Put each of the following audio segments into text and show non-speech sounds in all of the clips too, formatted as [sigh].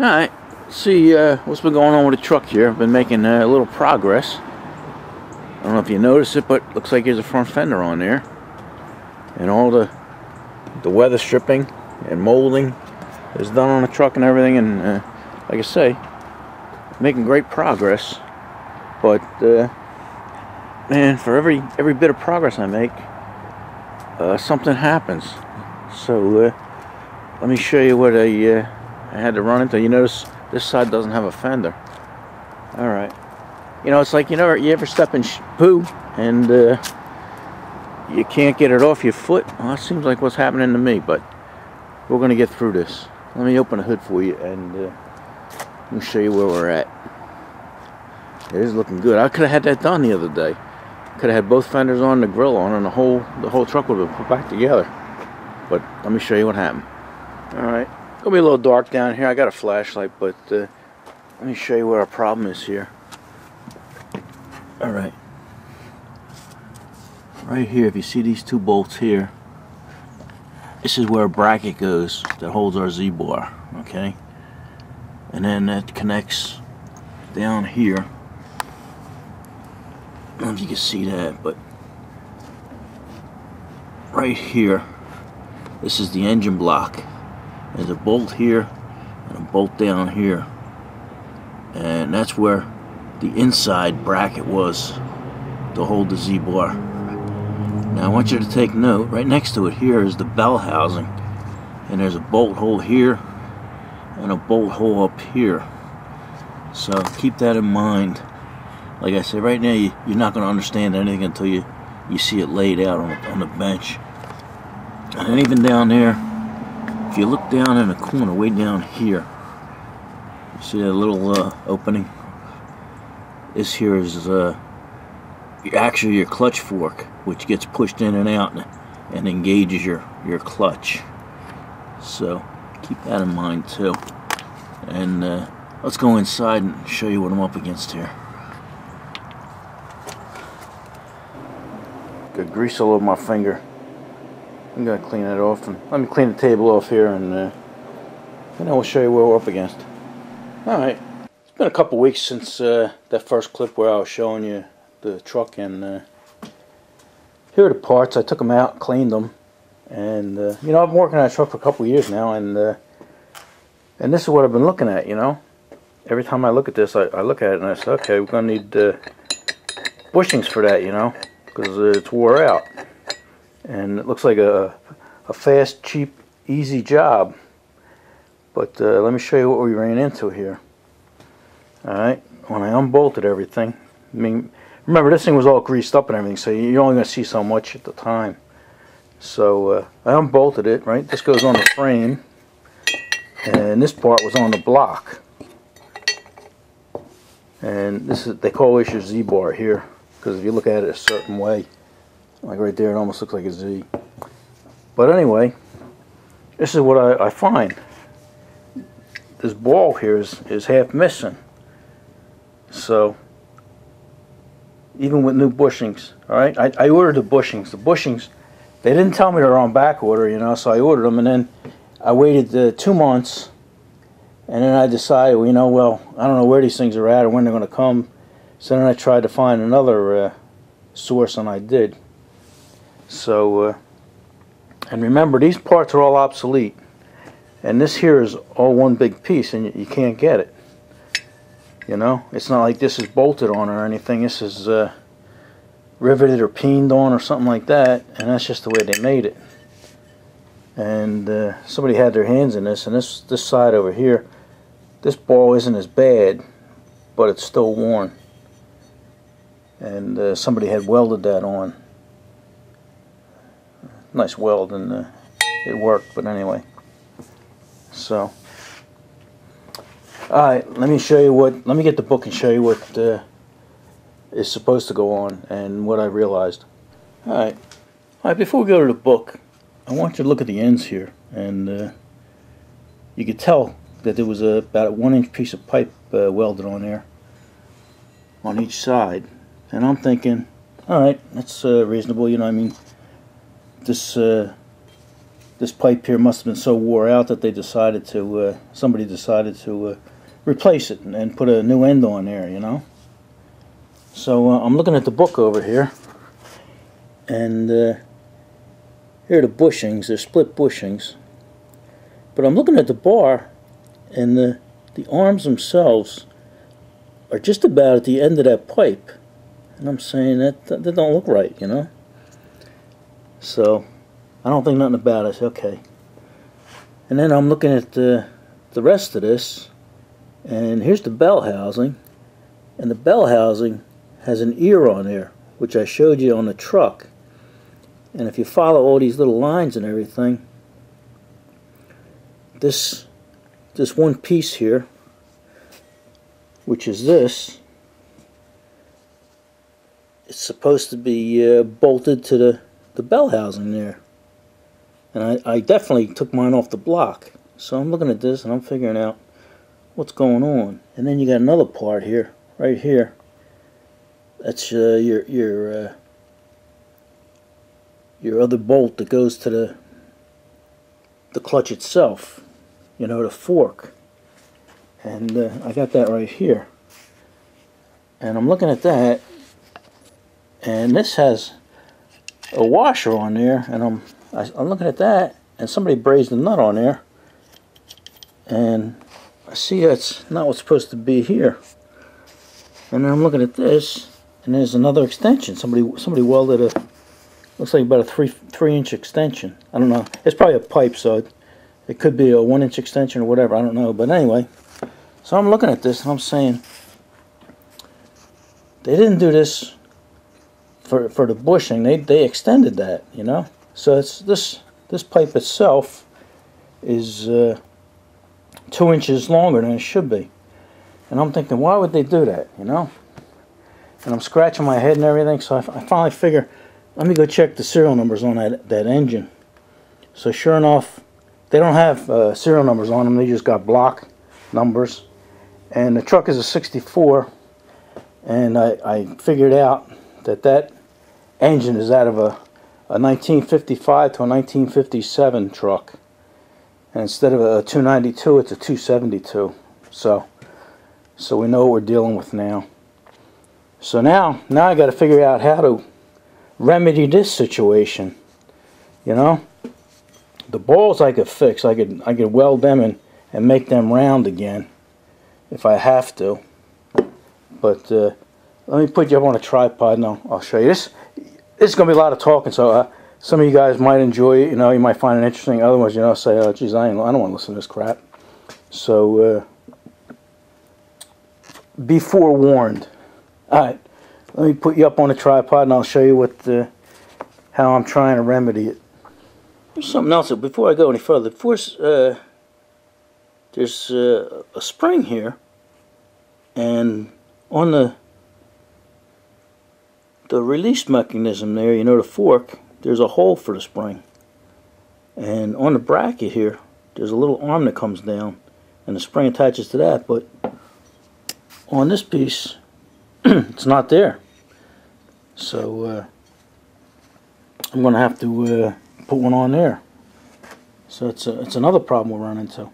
Alright, see uh, what's been going on with the truck here. I've been making uh, a little progress. I don't know if you notice it, but looks like there's a front fender on there. And all the the weather stripping and molding is done on the truck and everything. And uh, like I say, making great progress. But uh, man, for every every bit of progress I make, uh, something happens. So uh, let me show you what I, uh, I had to run into. You notice this side doesn't have a fender. All right. You know, it's like you know, you ever step in poo and uh, you can't get it off your foot. Well, that seems like what's happening to me, but we're going to get through this. Let me open the hood for you and uh, let me show you where we're at. It is looking good. I could have had that done the other day. Could have had both fenders on, the grill on, and the whole the whole truck would have been put back together. But let me show you what happened. All right, gonna be a little dark down here. I got a flashlight, but uh, let me show you where our problem is here. All right, right here. If you see these two bolts here, this is where a bracket goes that holds our Z-bar. Okay, and then that connects down here. I don't know if you can see that, but right here, this is the engine block. There's a bolt here and a bolt down here. And that's where the inside bracket was to hold the Z-bar. Now I want you to take note, right next to it here is the bell housing. And there's a bolt hole here and a bolt hole up here. So keep that in mind. Like I said, right now you, you're not going to understand anything until you, you see it laid out on on the bench. And even down there, if you look down in the corner, way down here, you see that little uh, opening? This here is uh, actually your clutch fork, which gets pushed in and out and, and engages your, your clutch. So keep that in mind too. And uh, let's go inside and show you what I'm up against here. Got grease all over my finger. I'm gonna clean it off and let me clean the table off here and uh, then I will show you what we're up against. Alright, it's been a couple weeks since uh, that first clip where I was showing you the truck and uh, here are the parts. I took them out, cleaned them and uh, you know I've been working on that truck for a couple years now and uh, and this is what I've been looking at you know every time I look at this I, I look at it and I say okay we're gonna need uh, bushings for that you know because it's wore out and it looks like a, a fast, cheap, easy job. But uh, let me show you what we ran into here. Alright, when I unbolted everything, I mean, remember this thing was all greased up and everything, so you're only going to see so much at the time. So uh, I unbolted it, right? This goes on the frame, and this part was on the block. And this is, they call this your Z-bar here, because if you look at it a certain way, like right there, it almost looks like a Z. But anyway, this is what I, I find. This ball here is, is half missing. So, even with new bushings, all right, I, I ordered the bushings. The bushings, they didn't tell me they were on back order, you know, so I ordered them, and then I waited uh, two months, and then I decided, well, you know, well, I don't know where these things are at or when they're going to come. So then I tried to find another uh, source, and I did. So, uh, and remember, these parts are all obsolete. And this here is all one big piece, and you, can't get it. You know, it's not like this is bolted on or anything. This is uh, riveted or peened on or something like that, and that's just the way they made it. And uh, somebody had their hands in this, and this this side over here, this ball isn't as bad, but it's still worn. And uh, somebody had welded that on nice weld and uh, it worked but anyway. So alright let me show you what let me get the book and show you what uh, is supposed to go on and what I realized. Alright alright before we go to the book I want you to look at the ends here and uh, you could tell that there was a, about a one inch piece of pipe uh, welded on there on each side. And I'm thinking alright that's uh, reasonable you know what I mean this uh, this pipe here must have been so wore out that they decided to, uh, somebody decided to uh, replace it and, and, put a new end on there, you know. So uh, I'm looking at the book over here, and uh, here are the bushings. They're split bushings. But I'm looking at the bar, and the the arms themselves are just about at the end of that pipe, and I'm saying that that, that don't look right, you know. So I don't think nothing about it. Okay. And then I'm looking at the, the rest of this, and here's the bell housing. And the bell housing has an ear on there, which I showed you on the truck. And if you follow all these little lines and everything, this this one piece here, which is this, it's supposed to be uh, bolted to the, the bell housing there. And I, I definitely took mine off the block. So I'm looking at this and I'm figuring out what's going on. And then you got another part here, right here. That's uh, your your uh, your other bolt that goes to the the clutch itself. You know, the fork. And uh, I got that right here. And I'm looking at that, and this has a washer on there, and I'm I, am looking at that, and somebody brazed a nut on there, and I see that's not what's supposed to be here. And then I'm looking at this, and there's another extension. Somebody somebody welded a looks like about a three three inch extension. I don't know. It's probably a pipe, so it, it could be a one inch extension or whatever. I don't know. But anyway, so I'm looking at this and I'm saying they didn't do this for for the bushing. They they extended that, you know. So it's this this pipe itself is uh, two inches longer than it should be. And I'm thinking, why would they do that, you know? And I'm scratching my head and everything, so I, I finally figure, let me go check the serial numbers on that, that engine. So sure enough, they don't have uh, serial numbers on them, they just got block numbers. And the truck is a 64, and I, I figured out that that engine is out of a a 1955 to a 1957 truck. And instead of a 292, it's a 272. So, so we know what we're dealing with now. So now, now I got to figure out how to remedy this situation. You know, the balls I could fix. I could I could weld them and and make them round again, if I have to. But uh, let me put you up on a tripod I'll, I'll show you this this is going to be a lot of talking, so uh, some of you guys might enjoy it. You know, you might find it interesting. Otherwise, you know, say, oh, geez, I, I don't want to listen to this crap. So, uh, be forewarned. All right, let me put you up on a tripod, and I'll show you what the, how I'm trying to remedy it. There's something else. Before I go any further, first, uh, there's uh, a spring here, and on the the release mechanism there, you know the fork, there's a hole for the spring. And on the bracket here, there's a little arm that comes down and the spring attaches to that, but on this piece, [clears throat] it's not there. So uh, I'm going to have to uh, put one on there. So it's a, it's another problem we'll run into,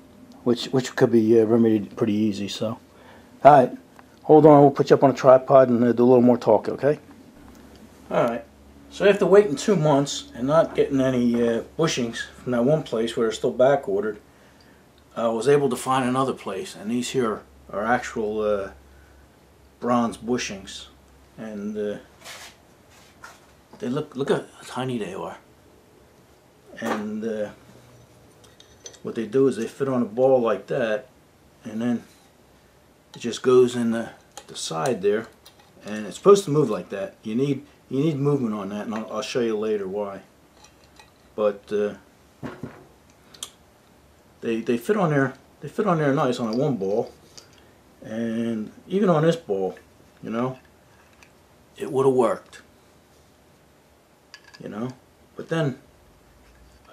which which could be uh, remedied pretty easy. So, all right, hold on. We'll put you up on a tripod and uh, do a little more talking. Okay. Alright, so after waiting two months and not getting any uh, bushings from that one place where they're still back ordered, I was able to find another place and these here are actual uh, bronze bushings. And uh, they look look how tiny they are. And uh, what they do is they fit on a ball like that and then it just goes in the, the side there and it's supposed to move like that. You need you need movement on that, and I'll, I'll show you later why. But uh, they they fit on there. They fit on there nice on that one ball, and even on this ball, you know, it would have worked. You know, but then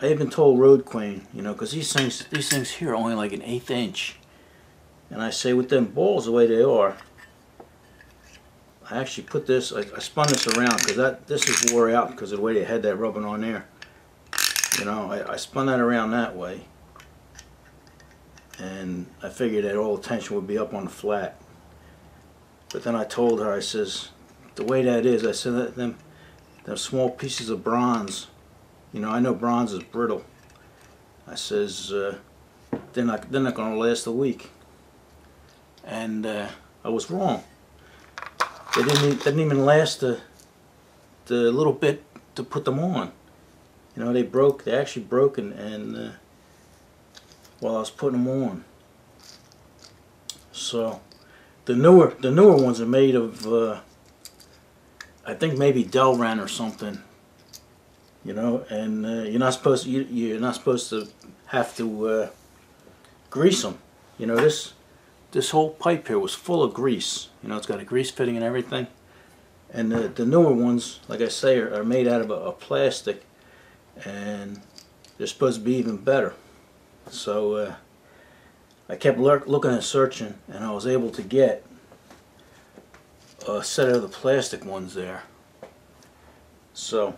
I even told Road Queen, you know, because these things these things here are only like an eighth inch, and I say with them balls the way they are, I actually put this, I, I spun this around because that this is wore out because of the way they had that rubbing on there. You know, I, I spun that around that way. And I figured that all the tension would be up on the flat. But then I told her, I says, the way that is, I said that them, them small pieces of bronze, you know, I know bronze is brittle. I says, uh, they're not, they're not going to last a week. And uh, I was wrong. They didn't, didn't even last the, the little bit to put them on. You know, they broke, they actually broke and, and uh, while I was putting them on. So, the newer, the newer ones are made of, uh, I think maybe Delrin or something. You know, and uh, you're not supposed to, you, you're not supposed to have to uh, grease them. You know, this this whole pipe here was full of grease. You know, it's got a grease fitting and everything. And the, the newer ones, like I say, are, are made out of a, a plastic, and they're supposed to be even better. So uh, I kept looking and searching, and I was able to get a set of the plastic ones there. So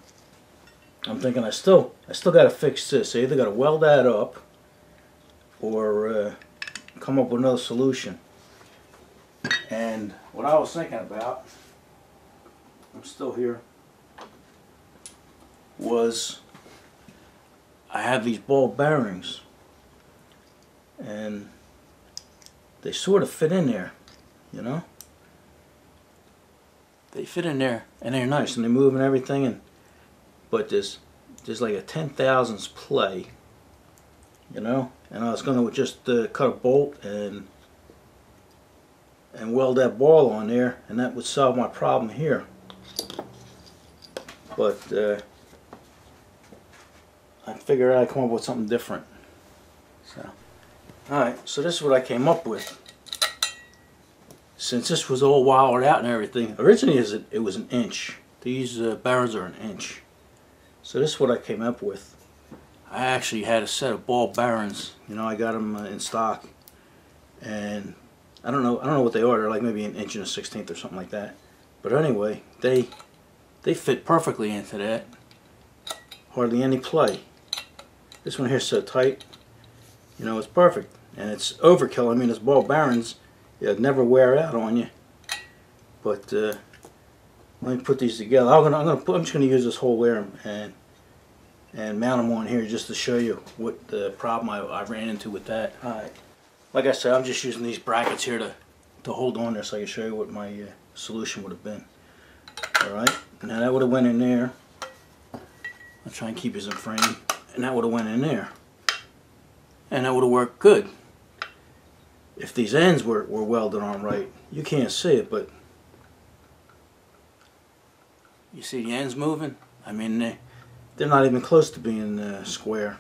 I'm thinking I still I still got to fix this. I either got to weld that up, or uh, come up with another solution. And what I was thinking about, I'm still here, was I have these ball bearings and they sort of fit in there, you know? They fit in there and they're nice and they move and everything and but there's there's like a ten thousandths play, you know? And I was gonna just uh, cut a bolt and and weld that ball on there and that would solve my problem here. But uh, I figured I'd come up with something different. So, alright, so this is what I came up with. Since this was all wired out and everything, originally it, it was an inch. These uh, are an inch. So this is what I came up with. I actually had a set of ball bearings. You know, I got them uh, in stock, and I don't know. I don't know what they are. They're like maybe an inch and a sixteenth or something like that. But anyway, they they fit perfectly into that. Hardly any play. This one here's so tight. You know, it's perfect, and it's overkill. I mean, it's ball bearings. It'd never wear out on you. But uh, let me put these together. I'm gonna, I'm gonna put, I'm just gonna use this whole wear and and mount them on here just to show you what the problem I, I ran into with that. Alright. Like I said, I'm just using these brackets here to, to hold on there so I can show you what my uh, solution would have been. Alright, now that would have went in there. I'll try and keep this in frame. And that would have went in there. And that would have worked good. If these ends were, were welded on right, you can't see it, but you see the ends moving? I mean, they, they're not even close to being uh, square.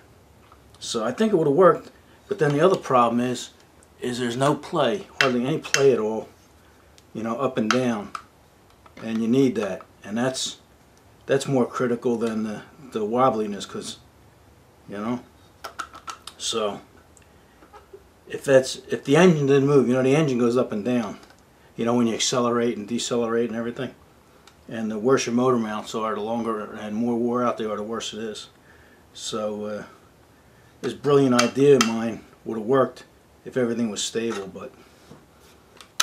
So I think it would have worked. But then the other problem is, is there's no play, hardly any play at all. You know, up and down, and you need that, and that's that's more critical than the the wobbliness, because you know. So if that's if the engine didn't move, you know, the engine goes up and down. You know, when you accelerate and decelerate and everything. And the worse your motor mounts are, the longer and more wore out they are, the worse it is. So uh, this brilliant idea of mine would have worked if everything was stable, but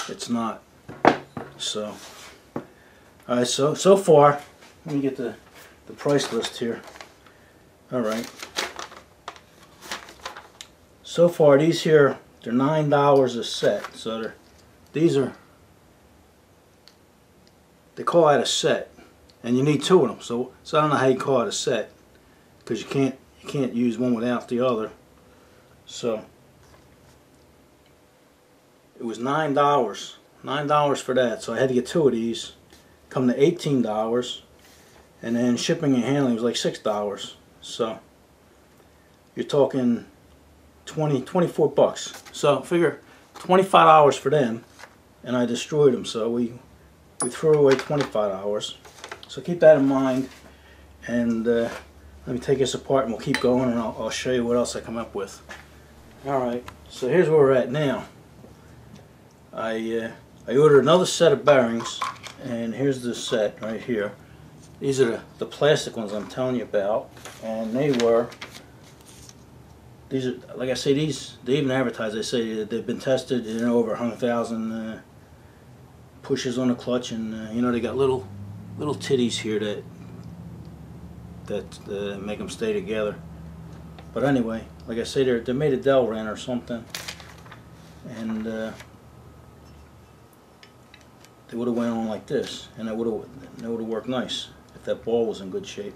it's not. So, all right. So so far, let me get the the price list here. All right. So far, these here they're nine dollars a set. So these are they call that a set, and you need two of them. So so I don't know how you call it a set because you can't you can't use one without the other. So it was nine dollars, nine dollars for that. So I had to get two of these. Come to eighteen dollars, and then shipping and handling was like six dollars. So you're talking 20, 24 bucks. So figure twenty five dollars for them, and I destroyed them. So we we threw away twenty five dollars. So keep that in mind, and uh, let me take this apart, and we'll keep going, and I'll, I'll show you what else I come up with. All right. So here's where we're at now. I uh, I ordered another set of bearings, and here's the set right here. these are the, the plastic ones I'm telling you about, and they were. These are like I say. These they even advertise. They say they've been tested in over hundred thousand uh, pushes on the clutch, and uh, you know they got little little titties here that that uh, make them stay together. But anyway, like I say, they're they made a Delrin or something, and uh, they would have went on like this, and it would have would have worked nice if that ball was in good shape.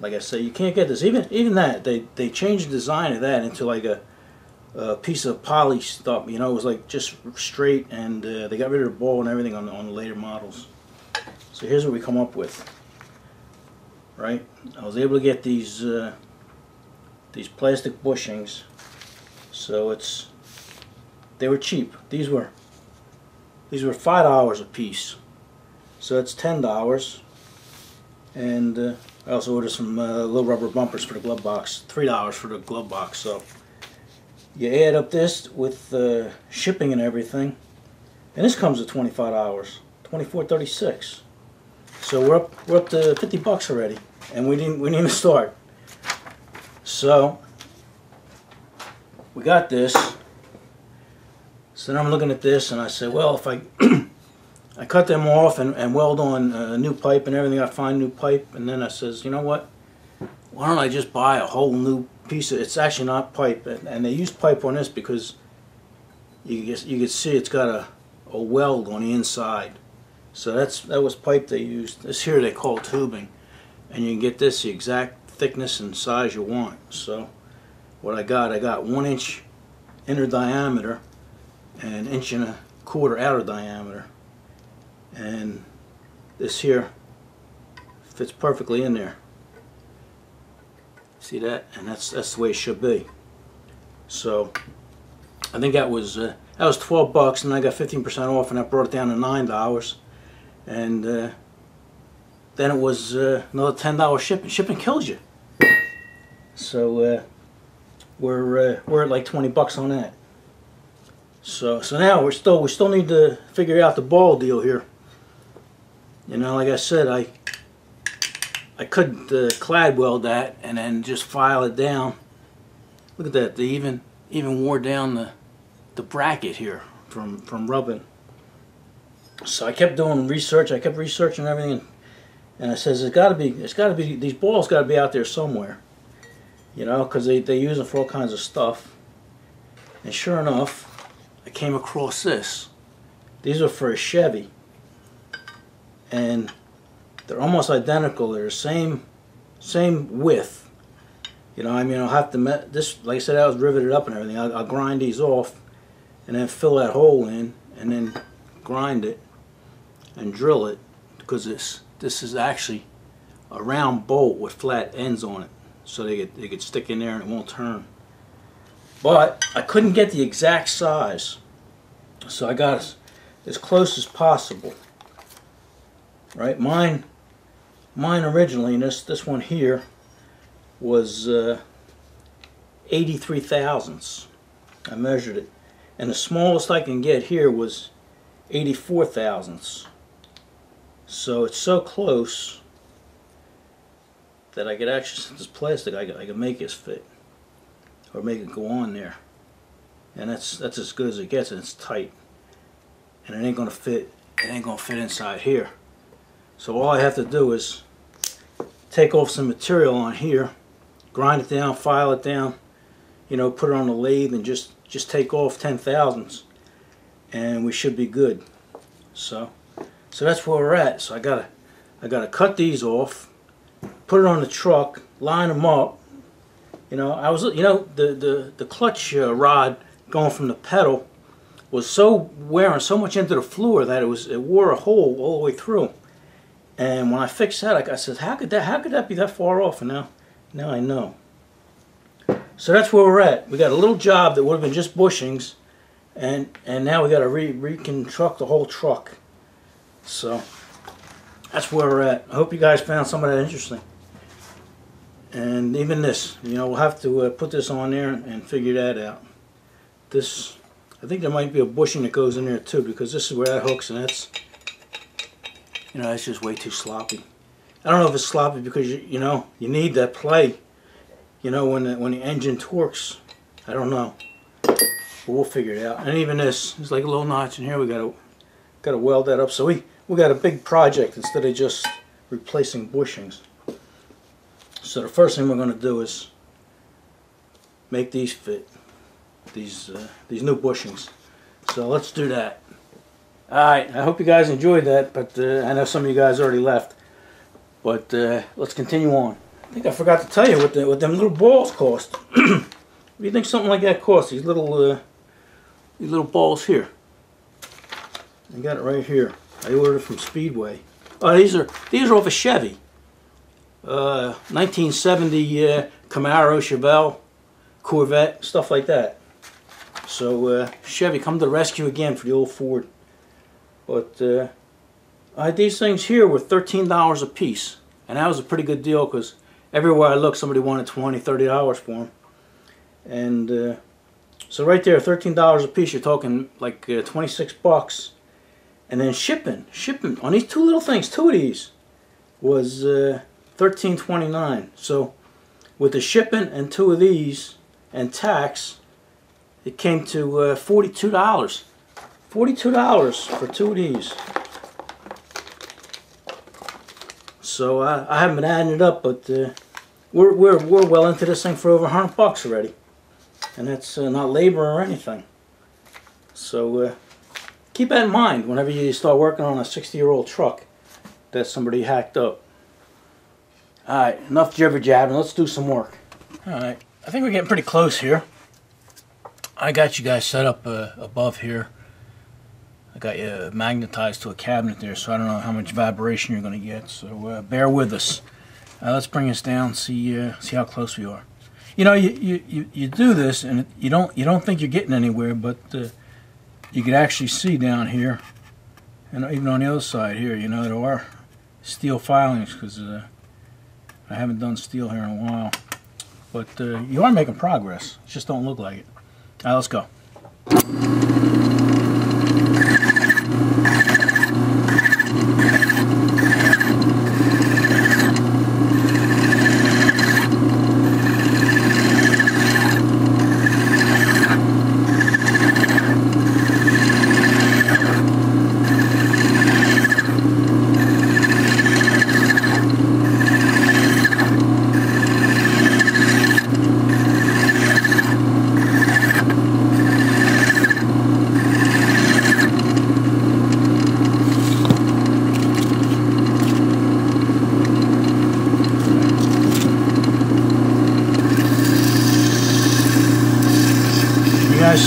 Like I say, you can't get this. Even even that they they changed the design of that into like a, a piece of poly stuff. You know, it was like just straight, and uh, they got rid of the ball and everything on the, on the later models. So here's what we come up with. Right, I was able to get these uh, these plastic bushings. So it's they were cheap. These were these were five dollars a piece. So that's ten dollars. And uh, I also ordered some uh, little rubber bumpers for the glove box. Three dollars for the glove box. So you add up this with uh, shipping and everything, and this comes to twenty five dollars, twenty four thirty six. So we're up we're up to fifty bucks already, and we didn't we didn't even start. So we got this. So then I'm looking at this and I say, well, if I [clears throat] I cut them off and, and weld on a new pipe and everything, I find new pipe, and then I says, you know what? Why don't I just buy a whole new piece of? It's actually not pipe, and, they use pipe on this because you guess you can see it's got a a weld on the inside. So that's that was pipe they used. This here they call tubing, and you can get this the exact thickness and size you want. So what I got, I got one inch inner diameter and an inch and a quarter outer diameter. And this here fits perfectly in there. See that? And that's that's the way it should be. So I think that was uh, that was 12 bucks, and I got 15% off, and I brought it down to nine dollars. And uh, then it was uh, another $10 shipping. Shipping kills you. So uh, we're uh, we're at like 20 bucks on that. So so now we're still we still need to figure out the ball deal here. You know, like I said, I I could uh, clad weld that and then just file it down. Look at that, they even even wore down the the bracket here from from rubbing. So I kept doing research. I kept researching everything, and I says it's got to be it's got to be these balls got to be out there somewhere. You know, because they they use them for all kinds of stuff. And sure enough, I came across this. These are for a Chevy and they're almost identical. They're the same same width. You know, I mean, I'll have to met this. Like I said, I was riveted up and everything. I'll, I'll grind these off, and then fill that hole in, and then grind it and drill it because this this is actually a round bolt with flat ends on it, so they could they could stick in there and it won't turn. But I couldn't get the exact size, so I got as, as close as possible right? Mine, mine originally, and this this one here was uh, 83 thousandths. I measured it, and the smallest I can get here was 84 thousandths. So it's so close that I could actually, since it's plastic, I could, I could make this fit or make it go on there. And that's that's as good as it gets, and it's tight. And it ain't gonna fit. It ain't gonna fit inside here. So all I have to do is take off some material on here, grind it down, file it down, you know, put it on the lathe and just, just take off 10 thousandths and we should be good. So, so that's where we're at. So I gotta, I gotta cut these off, put it on the truck, line them up. You know, I was, you know, the, the, the clutch uh, rod going from the pedal was so wearing so much into the floor that it was, it wore a hole all the way through. And when I fixed that, I said, how could that, how could that be that far off? And now, now I know. So that's where we're at. We got a little job that would have been just bushings, and and now we got to re reconstruct the whole truck. So that's where we're at. I hope you guys found some of that interesting. And even this, you know, we'll have to uh, put this on there and figure that out. This, I think there might be a bushing that goes in there too, because this is where that hooks, and that's You know, that's just way too sloppy. I don't know if it's sloppy because you you know you need that play. You know when the, when the engine torques. I don't know. But we'll figure it out. And even this, there's like a little notch in here. We gotta gotta weld that up. So we we got a big project instead of just replacing bushings. So the first thing we're gonna do is make these fit. These uh, these new bushings. So let's do that. Alright, I hope you guys enjoyed that, but uh, I know some of you guys already left. But uh, let's continue on. I think I forgot to tell you what, the, what them little balls cost. [clears throat] what do you think something like that costs? These little uh, these little balls here. I got it right here. I ordered from Speedway. Oh, these are these are off a Chevy. Uh, 1970 uh, Camaro, Chevelle, Corvette, stuff like that. So uh, Chevy come to the rescue again for the old Ford. But uh, I, these things here were $13 a piece. And that was a pretty good deal because everywhere I looked somebody wanted 20 $30 for them. And uh, so right there, $13 a piece, you're talking like uh, 26 bucks. And then shipping, shipping on these two little things, two of these, was uh, 13.29. So with the shipping and two of these and tax, it came to uh, $42. $42 for two of these. So I, I haven't been adding it up, but uh, we're, we're, we're well into this thing for over 100 bucks already. And that's uh, not labor or anything. So uh, keep that in mind whenever you start working on a 60 year old truck that somebody hacked up. Alright, enough jibber jabbing, let's do some work. Alright, I think we're getting pretty close here. I got you guys set up uh, above here. I got you magnetized to a cabinet there, so I don't know how much vibration you're going to get. So uh, bear with us. Uh, let's bring us down, see uh, see how close we are. You know, you, you, you, you do this, and you don't you don't think you're getting anywhere, but uh, you can actually see down here, and even on the other side here, you know, there are steel filings because uh, I haven't done steel here in a while. But uh, you are making progress. It just don't look like it. All right, let's go.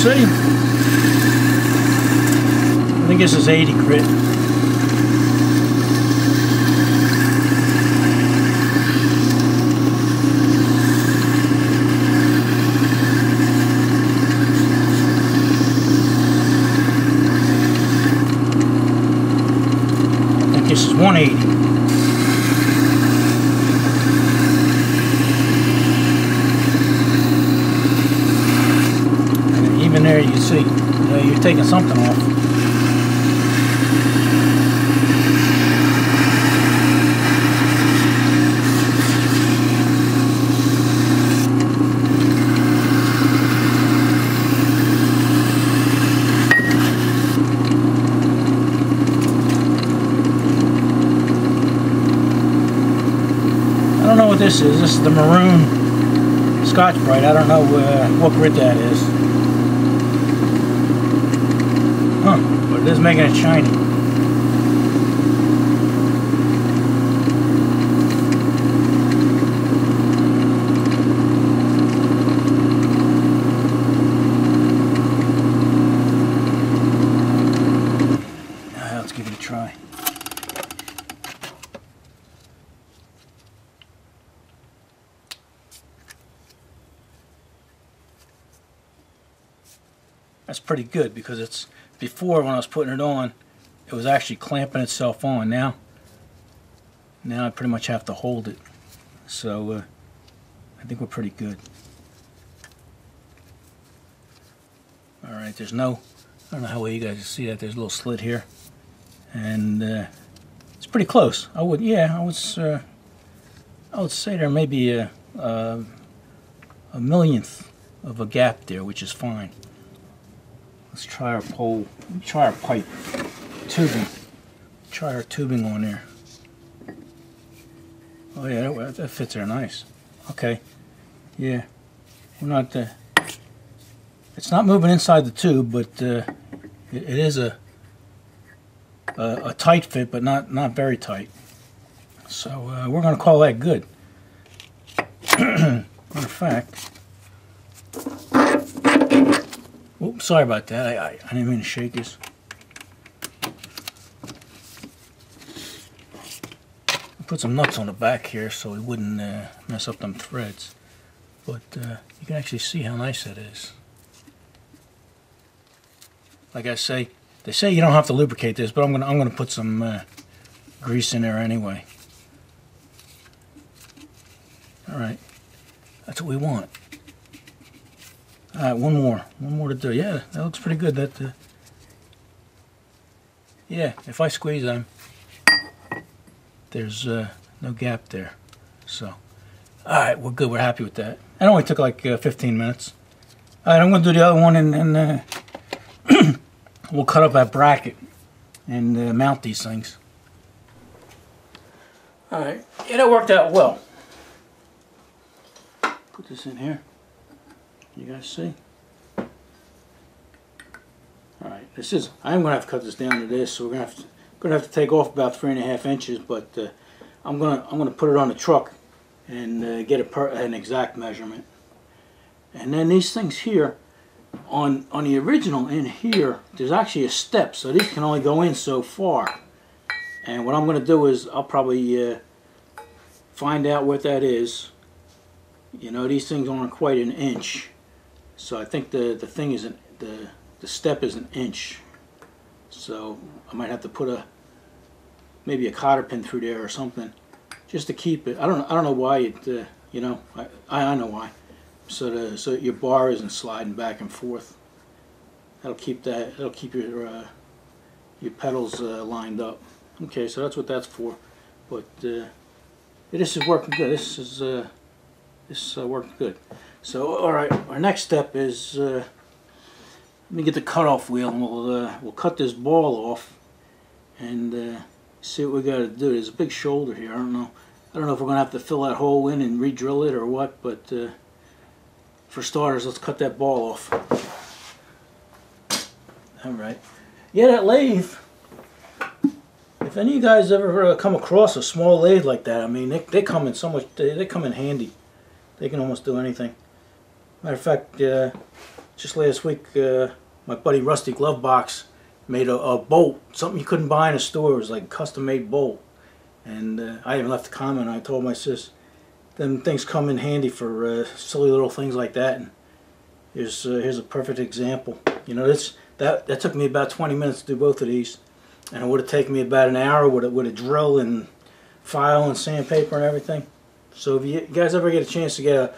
See? I think this is 80 grit. I think this is 180. And even there you see, you know, you're taking something off. I don't know what this is. This is the maroon Scotch Brite. I don't know uh, what grit that is. It is making it shiny. Ah, let's give it a try. That's pretty good because it's before when I was putting it on, it was actually clamping itself on. Now, now I pretty much have to hold it. So uh, I think we're pretty good. All right, there's no, I don't know how well you guys can see that. There's a little slit here, and uh, it's pretty close. I would, yeah, I was, uh, I would say there may be a, a, a millionth of a gap there, which is fine. Let's try our pole, try our pipe tubing. Try our tubing on there. Oh yeah, that, that fits there nice. Okay, yeah, we're not. Uh, it's not moving inside the tube, but uh, it, it is a, a, a tight fit, but not not very tight. So uh, we're going to call that good. [clears throat] Matter of fact, oops, sorry about that. I, I, I didn't mean to shake this. I Put some nuts on the back here so it wouldn't uh, mess up them threads. But uh, you can actually see how nice that is. Like I say, they say you don't have to lubricate this, but I'm gonna I'm gonna put some uh, grease in there anyway. All right, that's what we want. All right, one more, one more to do. Yeah, that looks pretty good. That, uh, yeah, if I squeeze them, there's uh, no gap there. So, all right, we're good. We're happy with that. It only took like uh, 15 minutes. All right, I'm going to do the other one and, and uh, [clears throat] we'll cut up that bracket and uh, mount these things. All right, it worked out well. Put this in here. You guys see? All right, this is, I'm going to have to cut this down to this, so we're going to have to Gonna have to take off about three and a half inches, but uh, I'm gonna I'm gonna put it on the truck and uh, get a per, an exact measurement. And then these things here, on on the original in here, there's actually a step, so these can only go in so far. And what I'm gonna do is I'll probably uh, find out what that is. You know, these things aren't quite an inch, so I think the the thing is an, the the step is an inch. So I might have to put a maybe a cotter pin through there or something just to keep it. I don't I don't know why it uh, you know I I know why. So the so your bar isn't sliding back and forth. That'll keep that. That'll keep your uh, your pedals uh, lined up. Okay, so that's what that's for. But uh, this is working good. This is uh, this uh, working good. So all right, our next step is uh, let me get the cutoff wheel and we'll uh, we'll cut this ball off and uh, see what we got to do. There's a big shoulder here. I don't know. I don't know if we're gonna have to fill that hole in and re-drill it or what. But uh, for starters, let's cut that ball off. All right. Yeah, that lathe. If any of you guys ever come across a small lathe like that, I mean, they, they come in so much. They, they come in handy. They can almost do anything. Matter of fact, uh, just last week, uh, my buddy Rusty Glovebox made a, a, bolt, something you couldn't buy in a store. It was like a custom-made bolt. And uh, I even left a comment. I told my sis, them things come in handy for uh, silly little things like that. And here's uh, here's a perfect example. You know, this that that took me about 20 minutes to do both of these, and it would have taken me about an hour with a, with a drill and file and sandpaper and everything. So if you guys ever get a chance to get a,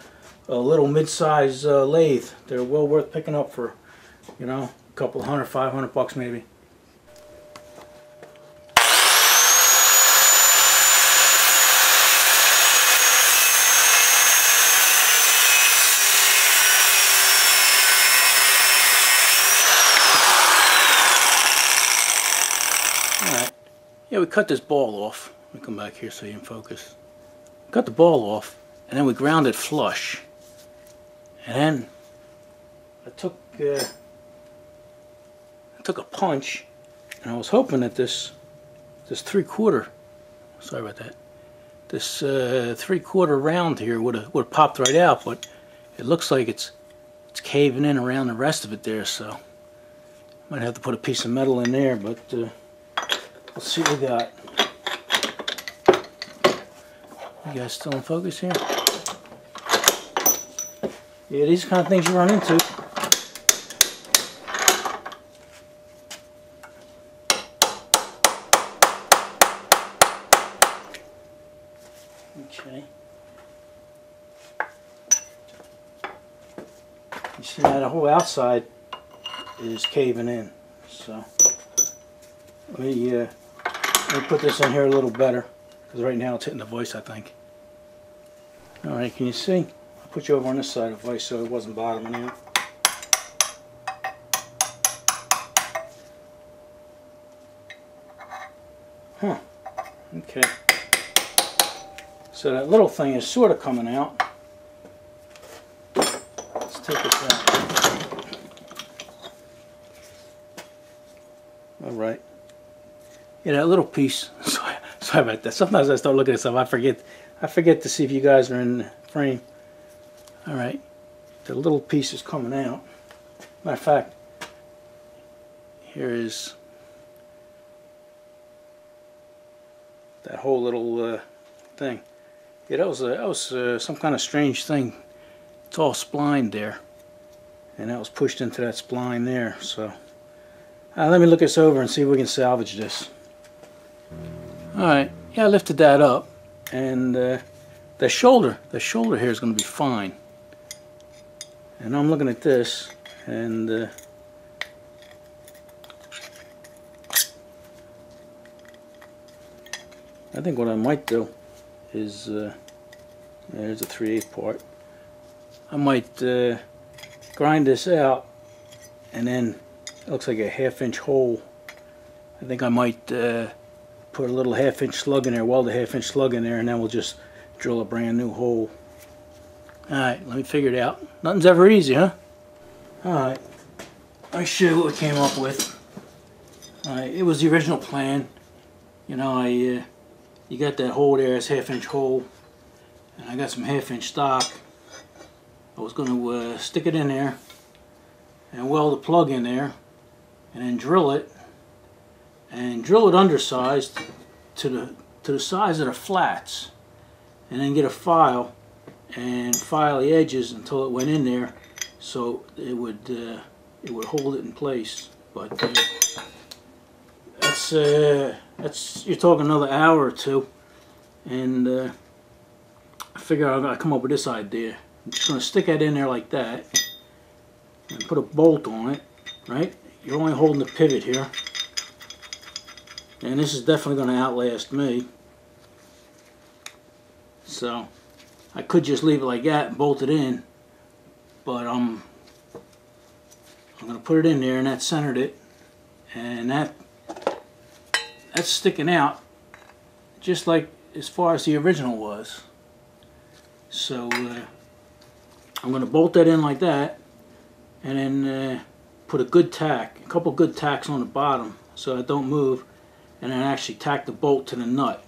a little mid-size uh, lathe, they're well worth picking up for you know, a couple hundred, five hundred bucks maybe. Alright, yeah we cut this ball off. Let me come back here so you can focus. Cut the ball off and then we ground it flush. And then I took uh, took a punch and I was hoping that this this three quarter sorry about that this uh, three quarter round here would have would have popped right out but it looks like it's it's caving in around the rest of it there so I might have to put a piece of metal in there but uh, let's see what we got. You guys still in focus here yeah these kind of things you run into Okay. You see now the whole outside is caving in. So me uh, Let me put this in here a little better. Because right now it's hitting the voice, I think. Alright, can you see? Put you over on this side of the voice so it wasn't bottoming out. Huh. Okay. So that little thing is sort of coming out. Let's take this out. Alright. Yeah, that little piece. [laughs] Sorry, sorry about that. Sometimes I start looking at stuff. I forget. I forget to see if you guys are in frame. All right. The little piece is coming out. Matter of fact, here is that whole little uh, thing. Yeah, that was a, that was uh, some kind of strange thing. It's all splined there, and that was pushed into that spline there. So, uh, let me look this over and see if we can salvage this. Alright, yeah, I lifted that up and uh, the shoulder, the shoulder here is going to be fine. And I'm looking at this and uh, I think what I might do is, uh, there's a 3 8 part, I might uh, grind this out and then it looks like a half inch hole. I think I might uh, put a little half inch slug in there, weld a half inch slug in there, and then we'll just drill a brand new hole. Alright, let me figure it out. Nothing's ever easy, huh? Alright, I'll show you what we came up with. Alright, it was the original plan. You know, I uh, you got that hole there, it's half inch hole, and I got some half inch stock. I was going to uh, stick it in there and weld the plug in there and then drill it and drill it undersized to the to the size of the flats and then get a file and file the edges until it went in there so it would uh, it would hold it in place. But uh, that's uh, that's you're talking another hour or two and uh, I figure I'm gonna come up with this idea. I'm just gonna stick that in there like that and put a bolt on it right? You're only holding the pivot here and this is definitely going to outlast me. So I could just leave it like that and bolt it in. But um, I'm going to put it in there and that centered it. And that that's sticking out just like as far as the original was. So uh, I'm going to bolt that in like that and then uh, put a good tack, a couple good tacks on the bottom so it don't move and then actually tack the bolt to the nut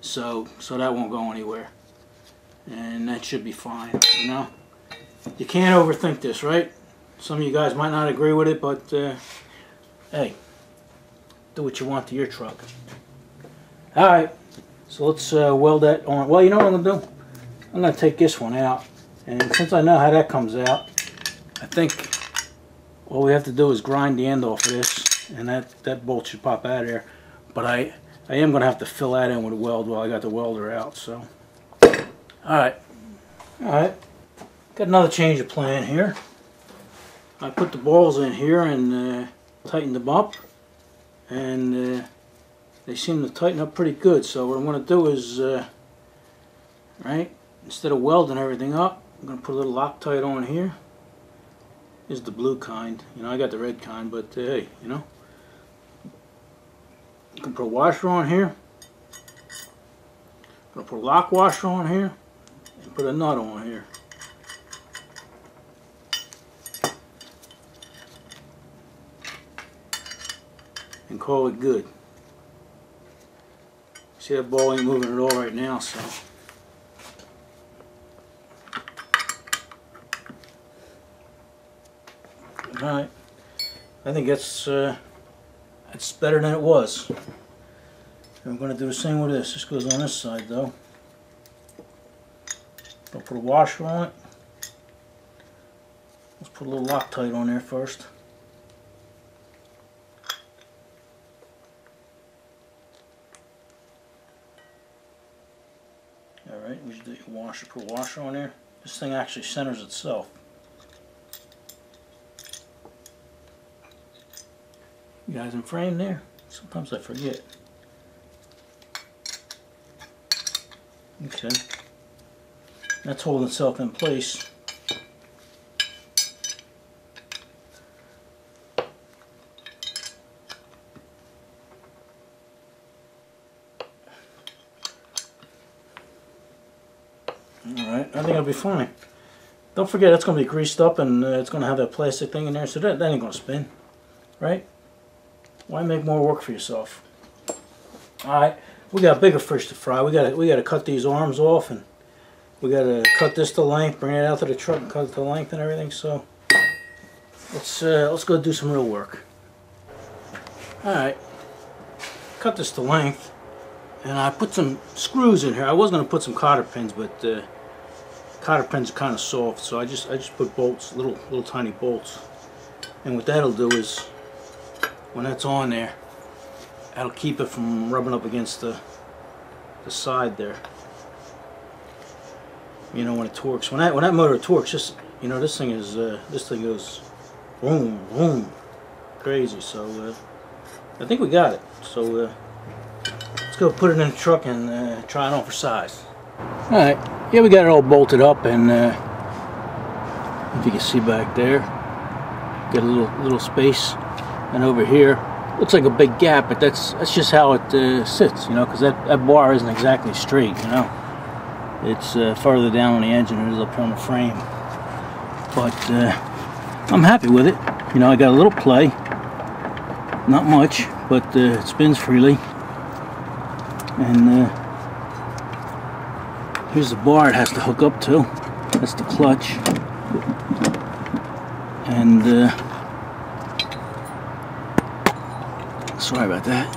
so so that won't go anywhere and that should be fine you know? You can't overthink this right? Some of you guys might not agree with it but uh, hey do what you want to your truck. Alright so let's uh, weld that on well you know what I'm gonna do? I'm gonna take this one out and since I know how that comes out I think all we have to do is grind the end off of this and that that bolt should pop out of there but I, I am going to have to fill that in with a weld while I got the welder out. So, Alright. Alright. Got another change of plan here. I put the balls in here and uh, tightened them up. And uh, they seem to tighten up pretty good. So what I'm going to do is, uh, right, instead of welding everything up, I'm going to put a little Loctite on here. This is the blue kind. You know, I got the red kind, but uh, hey, you know. You can put a washer on here. I'm going to put a lock washer on here put a nut on here. And call it good. See that ball ain't moving at all right now, so. Alright. I think that's uh, it's better than it was. I'm going to do the same with this. This goes on this side though put a washer on it. Let's put a little Loctite on there first. Alright, we should washer, put a washer on there. This thing actually centers itself. You guys in frame there? Sometimes I forget. Okay. That's holding itself in place. Alright, I think it'll be fine. Don't forget it's going to be greased up and uh, it's going to have that plastic thing in there so that, that ain't going to spin. Right? Why make more work for yourself? Alright, we got bigger fish to fry. We got we got to cut these arms off and we got to cut this to length, bring it out to the truck and cut it to length and everything. So let's uh, let's go do some real work. Alright, cut this to length and I put some screws in here. I was going to put some cotter pins but uh, cotter pins are kind of soft so I just I just put bolts, little little tiny bolts. And what that'll do is when that's on there that'll keep it from rubbing up against the the side there you know when it torques when that when that motor torques just you know this thing is uh, this thing goes boom boom crazy. So uh, I think we got it. So uh, let's go put it in the truck and uh, try it on for size. Alright yeah we got it all bolted up and uh, if you can see back there got a little little space. And over here looks like a big gap but that's that's just how it uh, sits you know because that, that bar isn't exactly straight you know it's uh, further down on the engine than it is up on the frame. But uh, I'm happy with it. You know I got a little play. Not much but uh, it spins freely. And uh, here's the bar it has to hook up to. That's the clutch. And uh, sorry about that.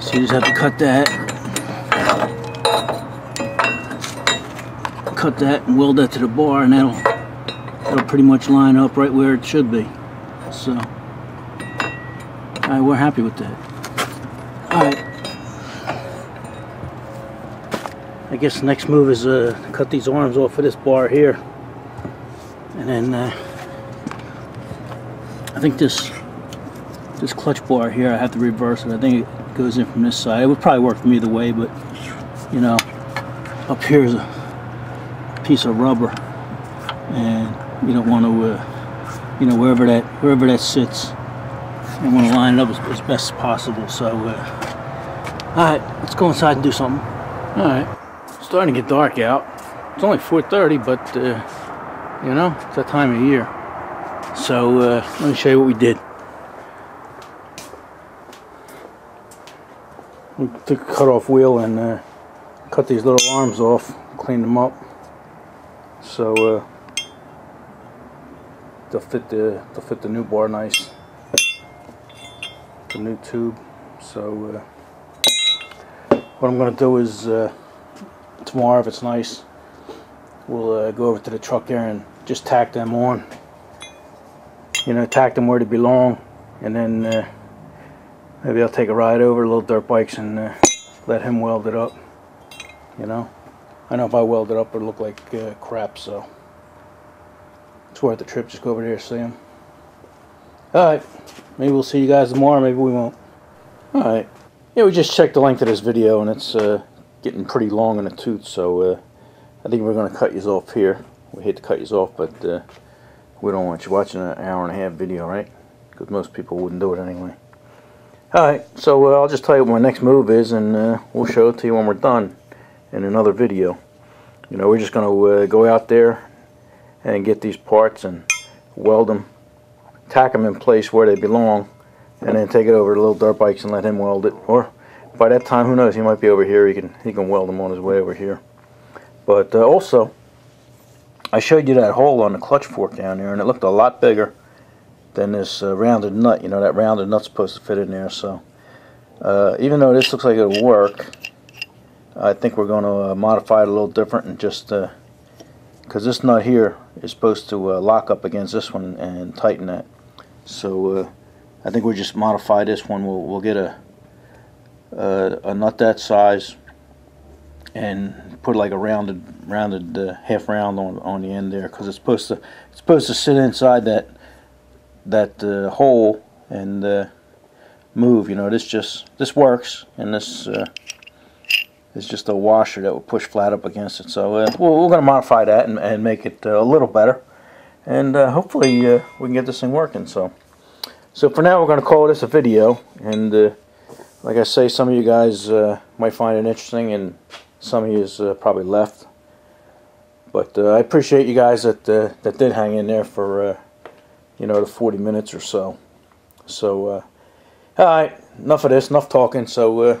So you just have to cut that cut that and weld that to the bar and that'll that'll pretty much line up right where it should be. So alright we're happy with that. Alright. I guess the next move is uh, cut these arms off of this bar here. And then uh, I think this this clutch bar here I have to reverse it. I think it goes in from this side. It would probably work from either way but you know up here is a piece of rubber. And you don't want to uh, you know wherever that wherever that sits. You want to line it up as, as best as possible. So uh, alright let's go inside and do something. Alright starting to get dark out. It's only 4:30 but uh, you know it's that time of year. So uh, let me show you what we did. We took a cut off wheel and uh, cut these little arms off cleaned them up so uh, they'll fit the they'll fit the new bar nice. The new tube. So uh, what I'm gonna do is uh, tomorrow if it's nice we'll uh, go over to the truck there and just tack them on. You know tack them where they belong and then uh, maybe I'll take a ride over a little dirt bikes and uh, let him weld it up you know I know if I weld it up it'll look like uh, crap so. It's worth the trip just go over there see him alright maybe we'll see you guys tomorrow maybe we won't. Alright. Yeah we just checked the length of this video and it's uh, getting pretty long in the tooth so uh, I think we're going to cut you off here. We hate to cut you off but uh, we don't want you watching an hour and a half video right? Because most people wouldn't do it anyway. Alright so uh, I'll just tell you what my next move is and uh, we'll show it to you when we're done in another video. You know, we're just going to uh, go out there and get these parts and weld them, tack them in place where they belong, and then take it over to little dirt bikes and let him weld it. Or by that time, who knows? He might be over here. He can he can weld them on his way over here. But uh, also, I showed you that hole on the clutch fork down there, and it looked a lot bigger than this uh, rounded nut. You know, that rounded nut's supposed to fit in there. So uh, even though this looks like it'll work, I think we're going to uh, modify it a little different and just because uh, this nut here is supposed to uh, lock up against this one and tighten that so uh, I think we'll just modify this one we'll, we'll get a, a, a nut that size and put like a rounded rounded uh, half round on on the end there because it's supposed to it's supposed to sit inside that that uh, hole and move. You know, this just this works, and this uh, is just a washer that will push flat up against it. So uh, we're, we're going to modify that and, and make it uh, a little better, and uh, hopefully uh, we can get this thing working. So, so for now we're going to call this a video, and uh, like I say, some of you guys uh, might find it interesting, and some of you is probably left. But I appreciate you guys that that did hang in there for you know the 40 minutes or so. So, all right, enough of this, enough talking. So